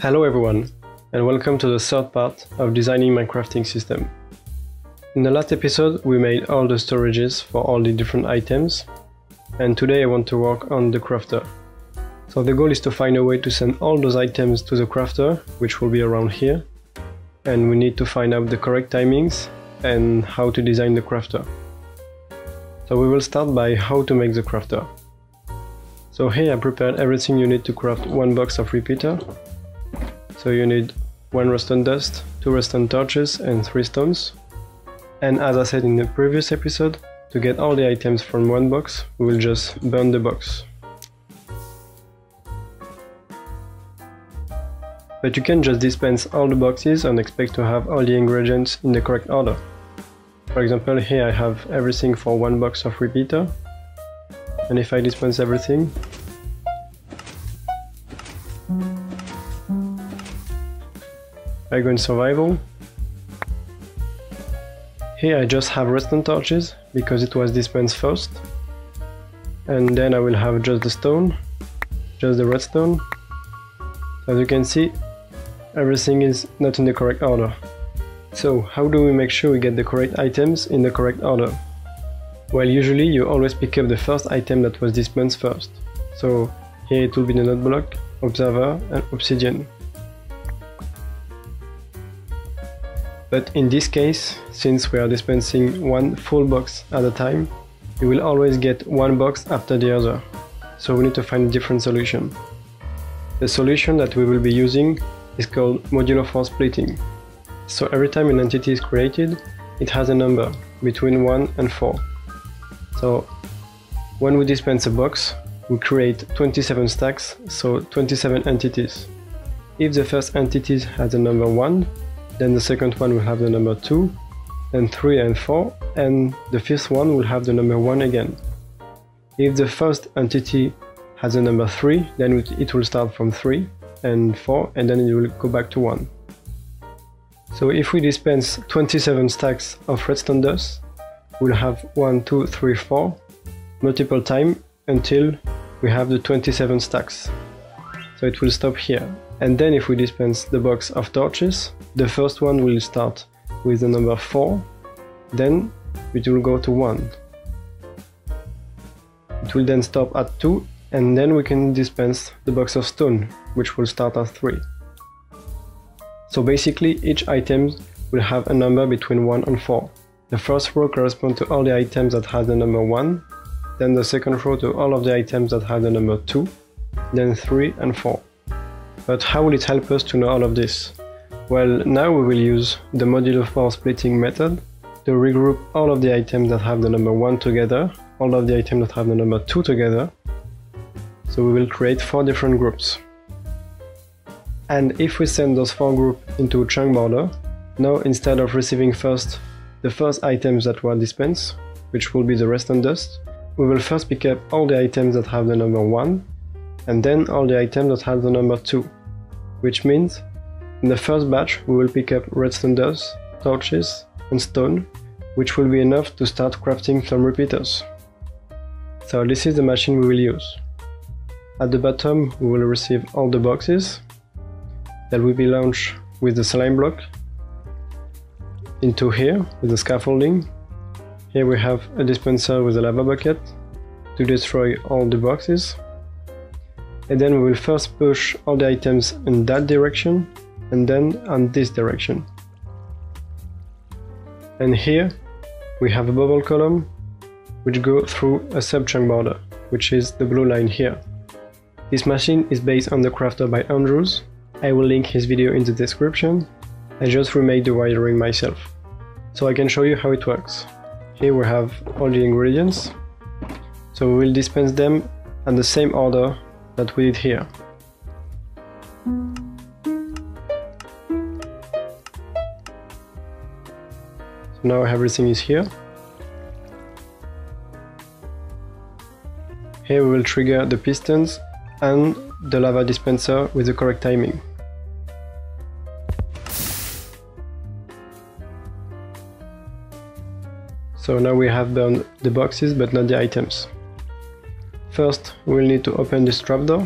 Hello everyone, and welcome to the third part of designing my crafting system. In the last episode we made all the storages for all the different items, and today I want to work on the crafter. So the goal is to find a way to send all those items to the crafter, which will be around here, and we need to find out the correct timings and how to design the crafter. So we will start by how to make the crafter. So here I prepared everything you need to craft one box of repeater, so you need one redstone dust, two redstone torches and three stones. And as I said in the previous episode, to get all the items from one box, we will just burn the box. But you can just dispense all the boxes and expect to have all the ingredients in the correct order. For example, here I have everything for one box of repeater. And if I dispense everything, I go in survival. Here I just have redstone torches because it was dispensed first. And then I will have just the stone, just the redstone. As you can see, everything is not in the correct order. So how do we make sure we get the correct items in the correct order? Well, usually you always pick up the first item that was dispensed first. So here it will be the note block, observer and obsidian. But in this case, since we are dispensing one full box at a time, you will always get one box after the other. So we need to find a different solution. The solution that we will be using is called modulo 4 splitting. So every time an entity is created, it has a number between 1 and 4. So when we dispense a box, we create 27 stacks, so 27 entities. If the first entity has a number 1, then the second one will have the number 2, then 3 and 4, and the fifth one will have the number 1 again. If the first entity has a number 3, then it will start from 3 and 4, and then it will go back to 1. So if we dispense 27 stacks of redstone dust, we'll have 1, 2, 3, 4, multiple time until we have the 27 stacks. So it will stop here. And then if we dispense the box of torches, the first one will start with the number 4, then it will go to 1. It will then stop at 2, and then we can dispense the box of stone, which will start at 3. So basically each item will have a number between 1 and 4. The first row corresponds to all the items that have the number 1, then the second row to all of the items that have the number 2, then 3 and 4. But how will it help us to know all of this? Well, now we will use the modulo 4 splitting method to regroup all of the items that have the number 1 together, all of the items that have the number 2 together. So we will create 4 different groups. And if we send those 4 groups into a chunk border, now instead of receiving first the first items that were dispensed, which will be the redstone dust, we will first pick up all the items that have the number 1, and then all the items that have the number 2 which means in the first batch we will pick up redstone dust, torches and stone, which will be enough to start crafting some repeaters. So this is the machine we will use. At the bottom we will receive all the boxes that will be launched with the slime block into here with the scaffolding. Here we have a dispenser with a lava bucket to destroy all the boxes and then we will first push all the items in that direction and then on this direction. And here we have a bubble column which go through a sub-chunk border, which is the blue line here. This machine is based on the crafter by Andrews. I will link his video in the description. I just remade the wiring myself. So I can show you how it works. Here we have all the ingredients. So we will dispense them in the same order that we did here. So now everything is here. Here we will trigger the pistons and the lava dispenser with the correct timing. So now we have burned the boxes but not the items. First, we'll need to open this trapdoor.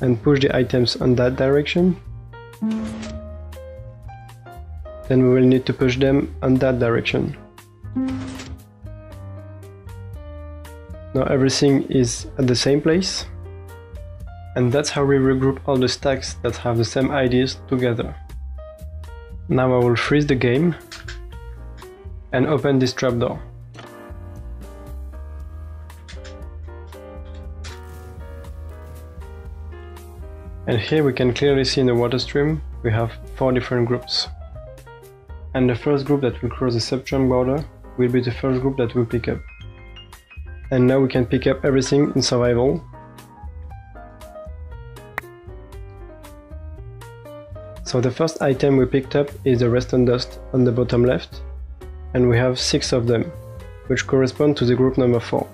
and push the items on that direction. Then we will need to push them on that direction. Now everything is at the same place. And that's how we regroup all the stacks that have the same IDs together. Now I will freeze the game and open this trapdoor. And here we can clearly see in the water stream we have four different groups. And the first group that will cross the subchunk border will be the first group that will pick up. And now we can pick up everything in survival. So the first item we picked up is the redstone dust on the bottom left, and we have six of them, which correspond to the group number 4.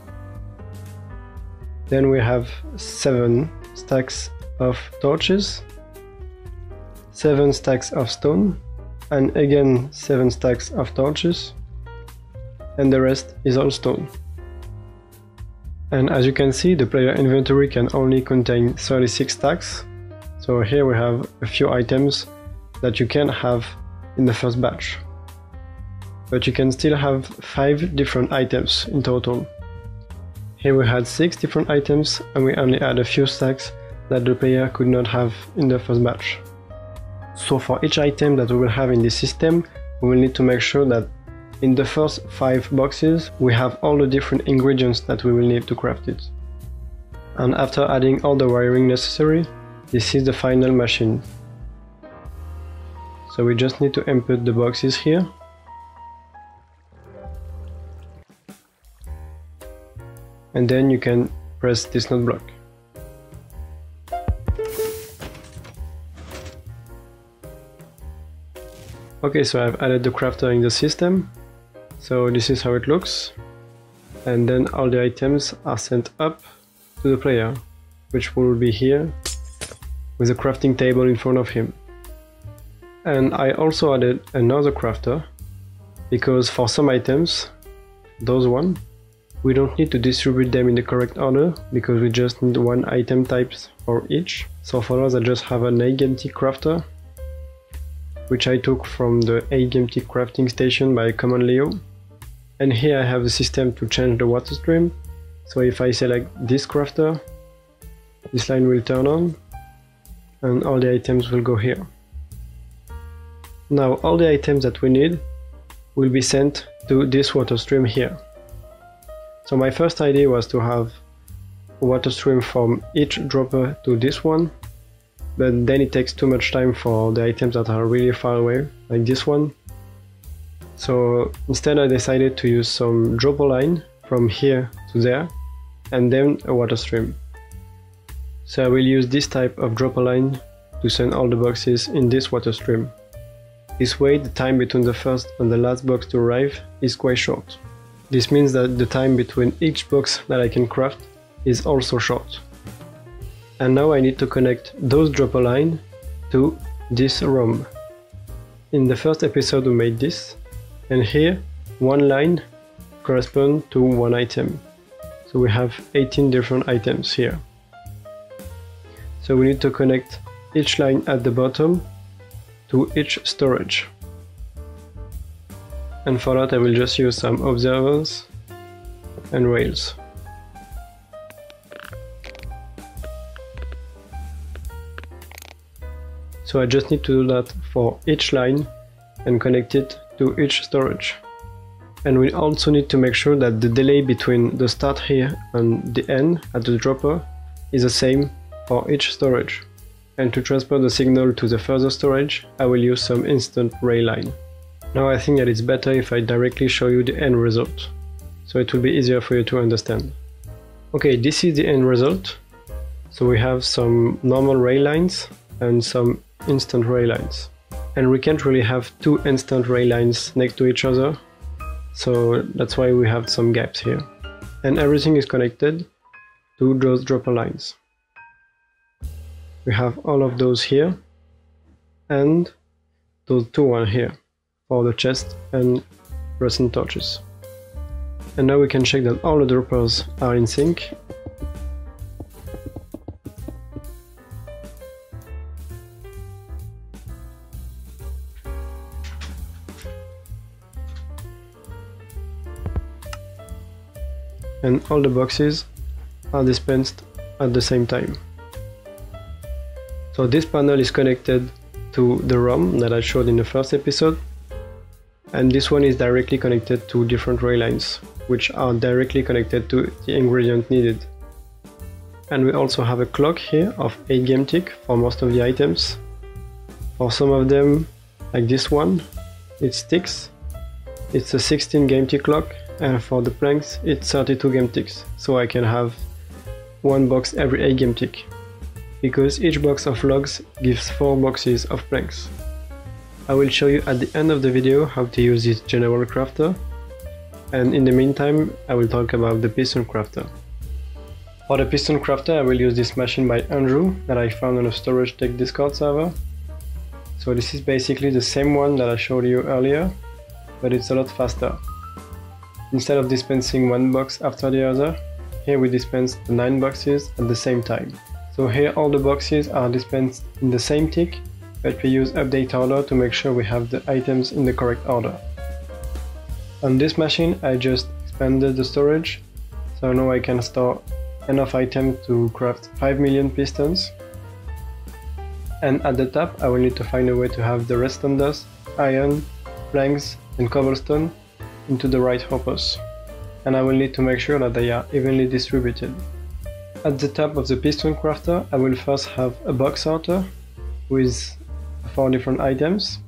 Then we have seven stacks of torches, 7 stacks of stone, and again 7 stacks of torches, and the rest is all stone. And as you can see, the player inventory can only contain 36 stacks, so here we have a few items that you can have in the first batch. But you can still have 5 different items in total. Here we had 6 different items and we only had a few stacks that the player could not have in the first batch. So for each item that we will have in this system, we will need to make sure that in the first 5 boxes we have all the different ingredients that we will need to craft it. And after adding all the wiring necessary, this is the final machine. So we just need to input the boxes here. And then you can press this note block. Okay, so I've added the crafter in the system. So this is how it looks. And then all the items are sent up to the player, which will be here with a crafting table in front of him. And I also added another crafter because for some items, those one, we don't need to distribute them in the correct order because we just need one item types for each. So for those I just have an empty crafter which I took from the AGMT crafting station by Common Leo. And here I have the system to change the water stream. So if I select this crafter, this line will turn on and all the items will go here. Now all the items that we need will be sent to this water stream here. So my first idea was to have a water stream from each dropper to this one but then it takes too much time for the items that are really far away, like this one. So instead I decided to use some dropper line from here to there, and then a water stream. So I will use this type of dropper line to send all the boxes in this water stream. This way the time between the first and the last box to arrive is quite short. This means that the time between each box that I can craft is also short and now I need to connect those dropper line to this ROM. In the first episode we made this, and here one line corresponds to one item. So we have 18 different items here. So we need to connect each line at the bottom to each storage. And for that I will just use some observers and rails. So I just need to do that for each line and connect it to each storage. And we also need to make sure that the delay between the start here and the end at the dropper is the same for each storage. And to transfer the signal to the further storage, I will use some instant rail line. Now I think that it's better if I directly show you the end result, so it will be easier for you to understand. Okay, this is the end result. So we have some normal rail lines and some instant rail lines. And we can't really have two instant rail lines next to each other, so that's why we have some gaps here. And everything is connected to those dropper lines. We have all of those here, and those two one here for the chest and redstone torches. And now we can check that all the droppers are in sync and all the boxes are dispensed at the same time. So this panel is connected to the ROM that I showed in the first episode and this one is directly connected to different rail lines which are directly connected to the ingredient needed. And we also have a clock here of 8 game tick for most of the items. For some of them, like this one, it ticks. It's a 16 game tick clock and for the planks it's 32 game ticks, so I can have one box every 8 game tick. Because each box of logs gives 4 boxes of planks. I will show you at the end of the video how to use this general crafter and in the meantime I will talk about the piston crafter. For the piston crafter I will use this machine by Andrew that I found on a storage tech discord server. So this is basically the same one that I showed you earlier, but it's a lot faster. Instead of dispensing one box after the other, here we dispense the 9 boxes at the same time. So here all the boxes are dispensed in the same tick, but we use update order to make sure we have the items in the correct order. On this machine I just expanded the storage, so now I can store enough items to craft 5 million pistons. And at the top I will need to find a way to have the redstone dust, iron, planks and cobblestone into the right hoppers. And I will need to make sure that they are evenly distributed. At the top of the piston crafter I will first have a box sorter with 4 different items.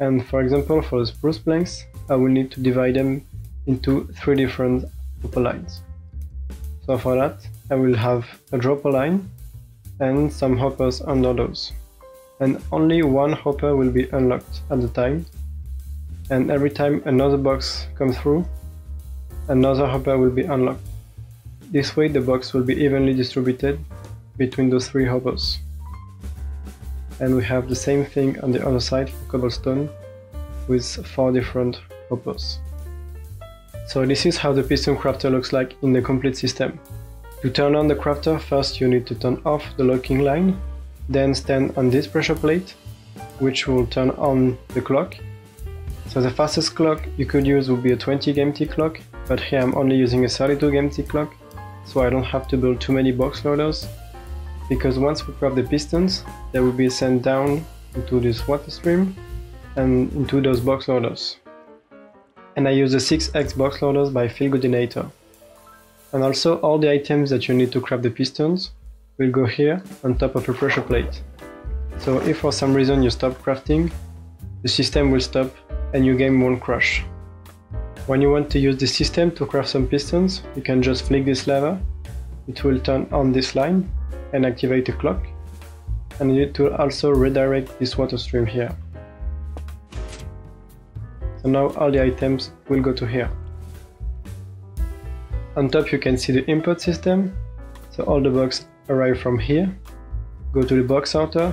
And for example for the spruce planks I will need to divide them into three different hopper lines. So for that, I will have a dropper line and some hoppers under those. And only one hopper will be unlocked at the time. And every time another box comes through, another hopper will be unlocked. This way the box will be evenly distributed between those three hoppers. And we have the same thing on the other side for cobblestone with four different hoppers. So this is how the piston crafter looks like in the complete system. To turn on the crafter, first you need to turn off the locking line, then stand on this pressure plate, which will turn on the clock. So the fastest clock you could use would be a 20 game tick clock, but here I'm only using a 32 game tick clock, so I don't have to build too many box loaders, because once we craft the pistons, they will be sent down into this water stream and into those box loaders and I use the 6x box loaders by Feelgoodinator. And also all the items that you need to craft the pistons will go here on top of a pressure plate. So if for some reason you stop crafting, the system will stop and your game won't crash. When you want to use the system to craft some pistons, you can just flick this lever, it will turn on this line and activate the clock, and it will also redirect this water stream here. So now all the items will go to here. On top you can see the input system. So all the boxes arrive from here, go to the box sorter,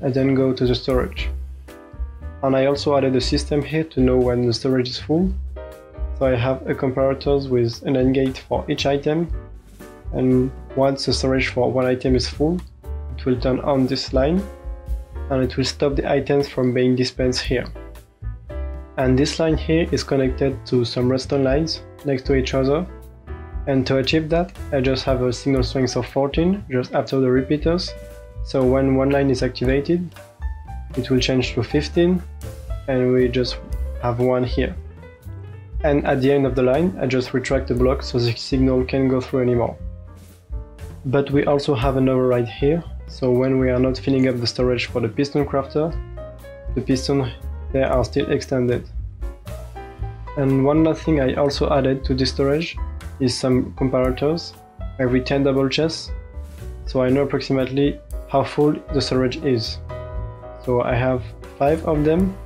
and then go to the storage. And I also added a system here to know when the storage is full. So I have a comparators with an AND gate for each item. And once the storage for one item is full, it will turn on this line and it will stop the items from being dispensed here and this line here is connected to some redstone lines next to each other and to achieve that I just have a signal strength of 14 just after the repeaters so when one line is activated it will change to 15 and we just have one here. And at the end of the line I just retract the block so the signal can't go through anymore. But we also have an override here. So when we are not filling up the storage for the piston crafter the piston they are still extended. And one last thing I also added to this storage is some comparators. Every 10 double chests, so I know approximately how full the storage is. So I have 5 of them,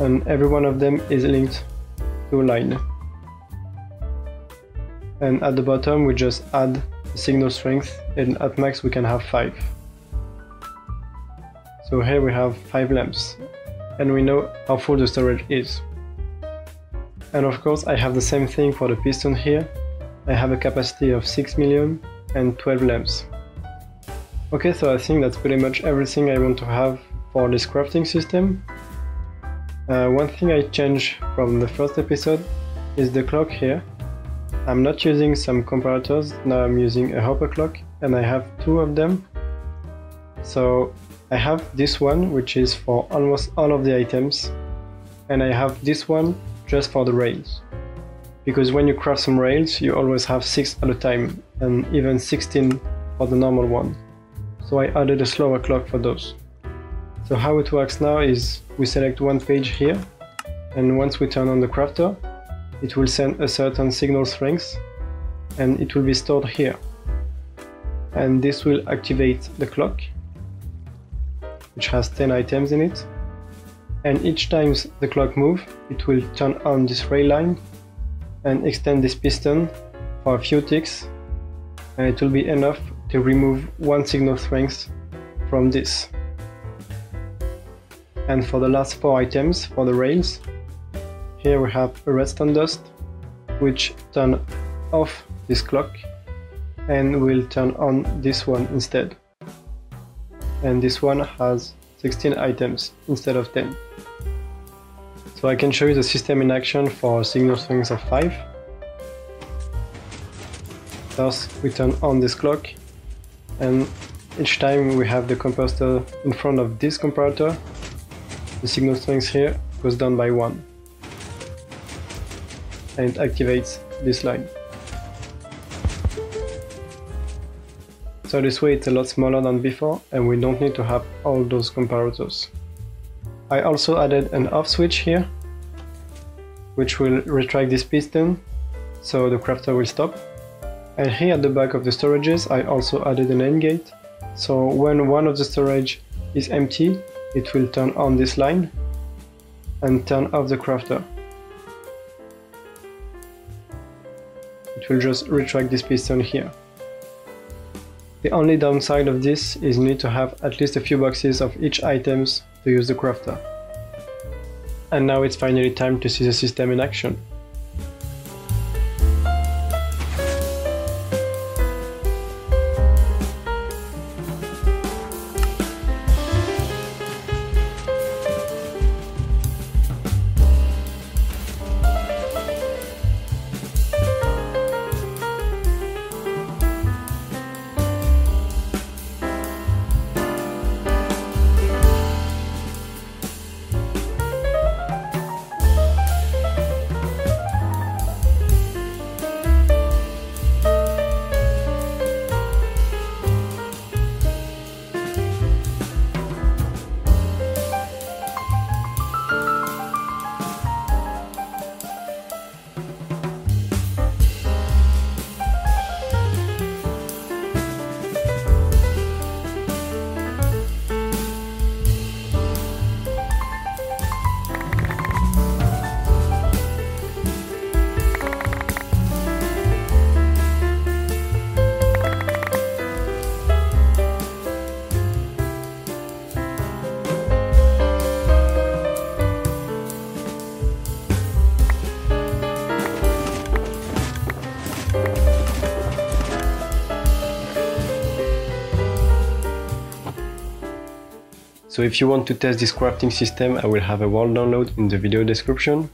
and every one of them is linked to a line. And at the bottom we just add signal strength and at max we can have 5. So here we have 5 lamps and we know how full the storage is. And of course I have the same thing for the piston here. I have a capacity of 6 million and 12 lamps. Okay, so I think that's pretty much everything I want to have for this crafting system. Uh, one thing I changed from the first episode is the clock here. I'm not using some comparators, now I'm using a hopper clock and I have two of them. So I have this one which is for almost all of the items and I have this one just for the rails. Because when you craft some rails you always have 6 at a time and even 16 for the normal one. So I added a slower clock for those. So how it works now is we select one page here and once we turn on the crafter it will send a certain signal strength and it will be stored here and this will activate the clock which has 10 items in it and each time the clock moves it will turn on this rail line and extend this piston for a few ticks and it will be enough to remove one signal strength from this and for the last four items for the rails, here we have a redstone dust, which turn off this clock and will turn on this one instead. And this one has 16 items instead of 10. So I can show you the system in action for signal strength of 5. First we turn on this clock and each time we have the composter in front of this comparator the signal strength here goes down by 1 and activates this line. So this way it's a lot smaller than before and we don't need to have all those comparators. I also added an off switch here which will retract this piston so the crafter will stop. And here at the back of the storages I also added an AND gate so when one of the storage is empty it will turn on this line and turn off the crafter. It will just retract this piston here. The only downside of this is you need to have at least a few boxes of each items to use the crafter. And now it's finally time to see the system in action. So if you want to test this crafting system, I will have a world download in the video description.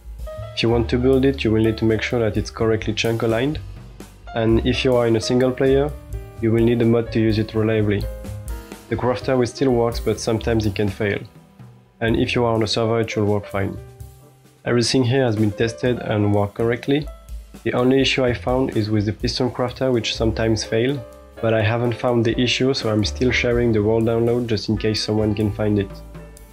If you want to build it, you will need to make sure that it's correctly chunk aligned. And if you are in a single player, you will need a mod to use it reliably. The crafter will still work, but sometimes it can fail. And if you are on a server, it should work fine. Everything here has been tested and worked correctly. The only issue I found is with the piston crafter which sometimes fail, but I haven't found the issue so I'm still sharing the world download just in case someone can find it.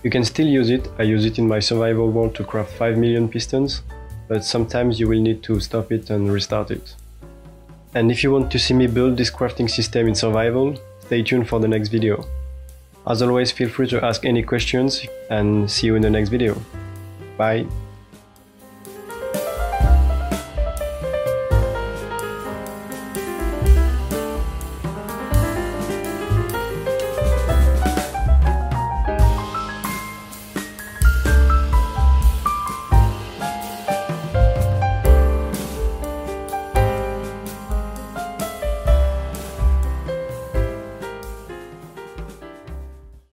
You can still use it, I use it in my survival world to craft 5 million pistons, but sometimes you will need to stop it and restart it. And if you want to see me build this crafting system in survival, stay tuned for the next video. As always feel free to ask any questions and see you in the next video. Bye!